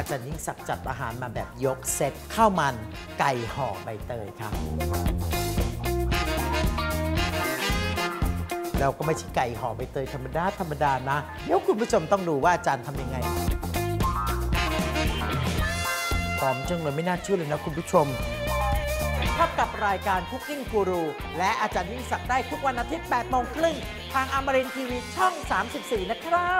อาจารย์ยิ่งศักดิ์จัดอาหารมาแบบยกเซตข้าวมันไก่ห่อใบเตยครับเราก็ไม่ใช่ไก่ห่อใบเตยธรรมดาธรรมดานะ เดี๋ยวคุณผู้ชมต้องดูว่าอาจารย์ทำยังไงหอมจังเลยไม่น่าเชื่อเลยนะคุณผู้ชมพบกับรายการคุกกิ้งกูรูและอาจารย์ยิ่งศักดิ์ได้ทุกวันอาทิตย์8โมงครึ่งทางอมรินทีวีช่อง 34 นะครับ